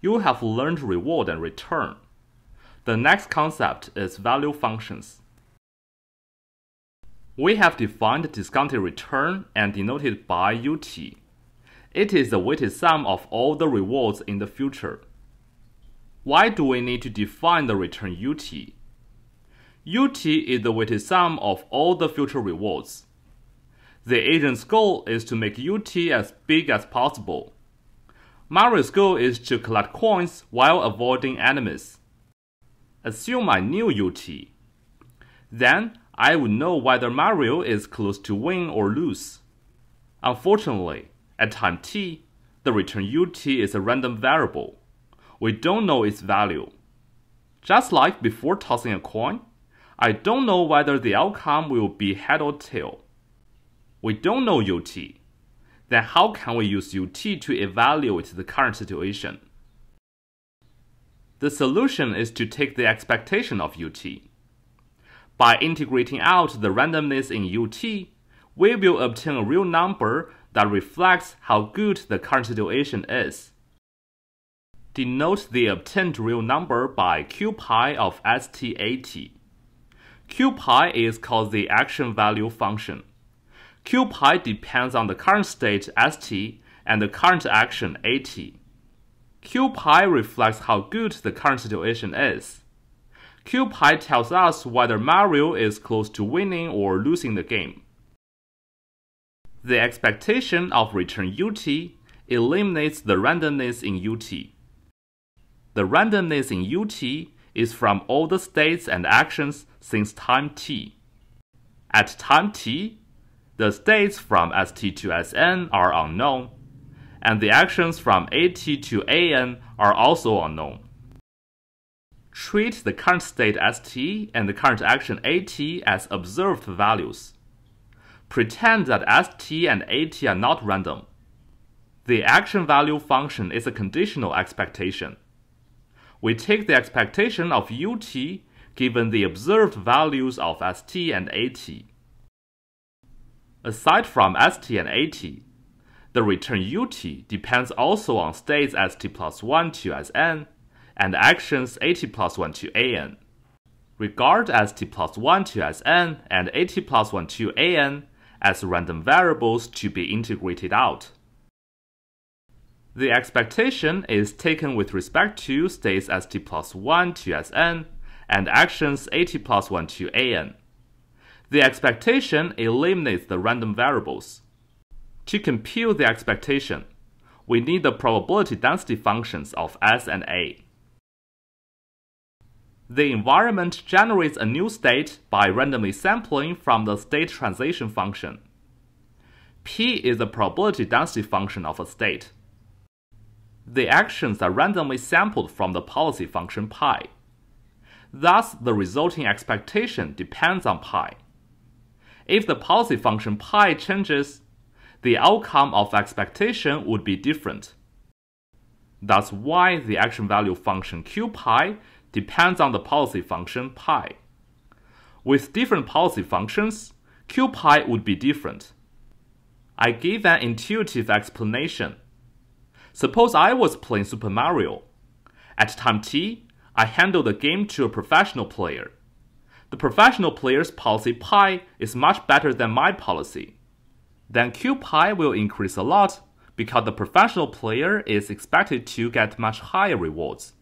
you have learned reward and return. The next concept is value functions. We have defined discounted return and denoted by UT. It is the weighted sum of all the rewards in the future. Why do we need to define the return UT? UT is the weighted sum of all the future rewards. The agent's goal is to make UT as big as possible. Mario's goal is to collect coins while avoiding enemies. Assume I knew UT. Then I would know whether Mario is close to win or lose. Unfortunately, at time t, the return UT is a random variable. We don't know its value. Just like before tossing a coin, I don't know whether the outcome will be head or tail. We don't know UT. Then how can we use UT to evaluate the current situation? The solution is to take the expectation of UT. By integrating out the randomness in UT, we will obtain a real number that reflects how good the current situation is. Denote the obtained real number by q pi of STAT. q pi is called the action value function. Q pi depends on the current state ST and the current action AT. q pi reflects how good the current situation is. q pi tells us whether Mario is close to winning or losing the game. The expectation of return UT eliminates the randomness in UT. The randomness in UT is from all the states and actions since time t. At time t, the states from st to sn are unknown, and the actions from at to an are also unknown. Treat the current state st and the current action at as observed values. Pretend that st and at are not random. The action value function is a conditional expectation. We take the expectation of ut given the observed values of st and at. Aside from st and at, the return ut depends also on states st plus 1 to sn and actions at plus 1 to an. Regard st plus 1 to sn and at plus 1 to an as random variables to be integrated out. The expectation is taken with respect to states st plus 1 to sn and actions at plus 1 to an. The expectation eliminates the random variables. To compute the expectation, we need the probability density functions of S and A. The environment generates a new state by randomly sampling from the state transition function. P is the probability density function of a state. The actions are randomly sampled from the policy function pi. Thus, the resulting expectation depends on pi. If the policy function pi changes, the outcome of expectation would be different. That's why the action value function q pi depends on the policy function pi. With different policy functions, q pi would be different. I gave an intuitive explanation. Suppose I was playing Super Mario. At time t, I handle the game to a professional player. The professional player's policy pi is much better than my policy. Then q pi will increase a lot because the professional player is expected to get much higher rewards.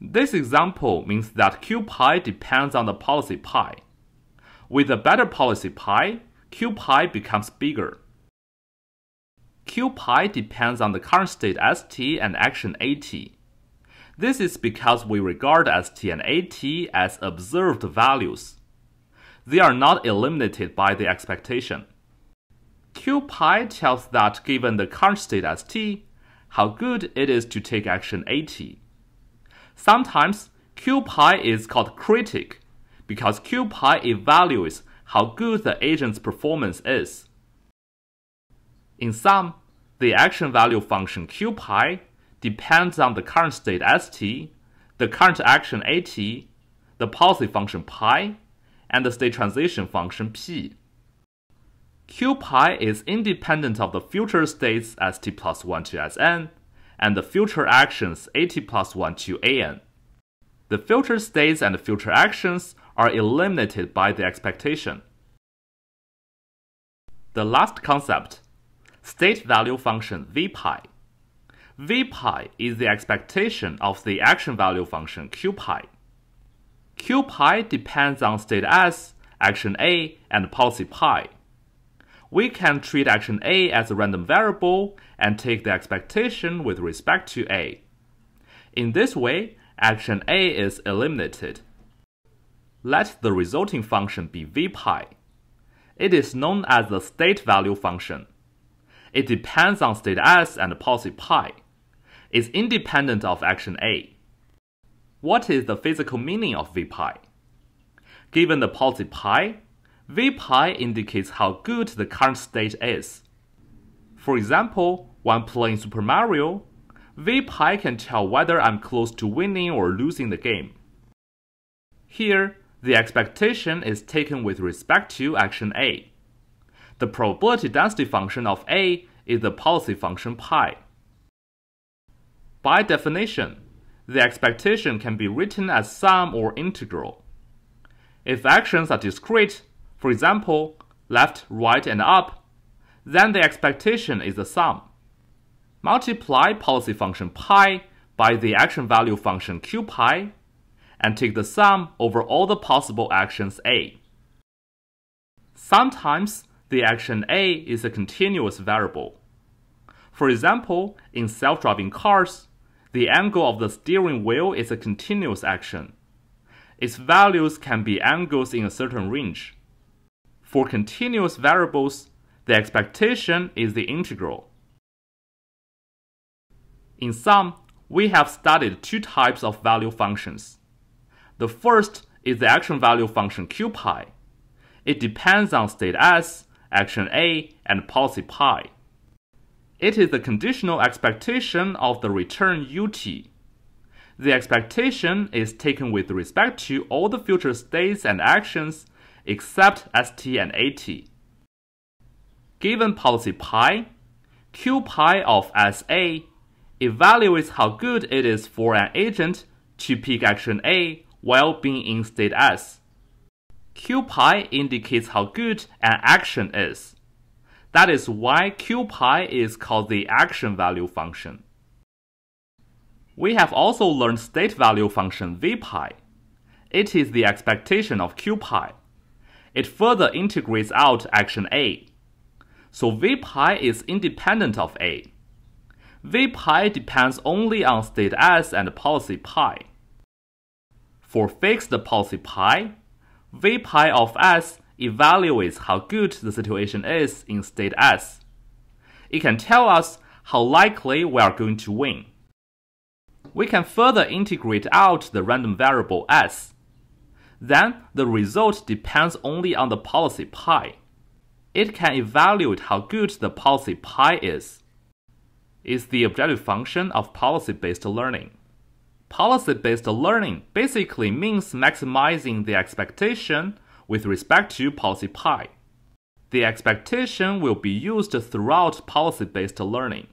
This example means that q pi depends on the policy pi. With a better policy pi, q pi becomes bigger. q pi depends on the current state st and action at. This is because we regard st and at as observed values. They are not eliminated by the expectation. q pi tells that given the current state st, how good it is to take action at. Sometimes q pi is called critic because q pi evaluates how good the agent's performance is. In sum, the action value function q pi depends on the current state st, the current action at, the policy function pi, and the state transition function p. q pi is independent of the future states st plus 1 to sn and the future actions at plus 1 to an. The future states and future actions are eliminated by the expectation. The last concept, state value function vpi. Vpi is the expectation of the action value function qpi. qpi depends on state s, action A, and policy pi. We can treat action A as a random variable and take the expectation with respect to A. In this way, action A is eliminated. Let the resulting function be vpi. It is known as the state value function. It depends on state S and policy pi. It's independent of action A. What is the physical meaning of vpi? Given the policy pi, vpi indicates how good the current state is. For example, when playing Super Mario, vpi can tell whether I'm close to winning or losing the game. Here, the expectation is taken with respect to action A. The probability density function of A is the policy function pi. By definition, the expectation can be written as sum or integral. If actions are discrete, for example, left, right, and up, then the expectation is the sum. Multiply policy function pi by the action value function q pi and take the sum over all the possible actions A. Sometimes the action A is a continuous variable. For example, in self-driving cars, the angle of the steering wheel is a continuous action. Its values can be angles in a certain range. For continuous variables, the expectation is the integral. In sum, we have studied two types of value functions. The first is the action value function qpi. It depends on state S, action A, and policy pi. It is the conditional expectation of the return ut. The expectation is taken with respect to all the future states and actions except st and at. Given policy pi, q pi of SA evaluates how good it is for an agent to pick action A while being in state S. QPi indicates how good an action is. That is why QPi is called the action value function. We have also learned state value function VPi. It is the expectation of QPi. It further integrates out action A. So VPi is independent of A. VPi depends only on state S and policy pi. For fixed policy pi, v pi of s evaluates how good the situation is in state S. It can tell us how likely we are going to win. We can further integrate out the random variable s. Then the result depends only on the policy pi. It can evaluate how good the policy pi is. It's the objective function of policy-based learning. Policy-based learning basically means maximizing the expectation with respect to policy pi. The expectation will be used throughout policy-based learning.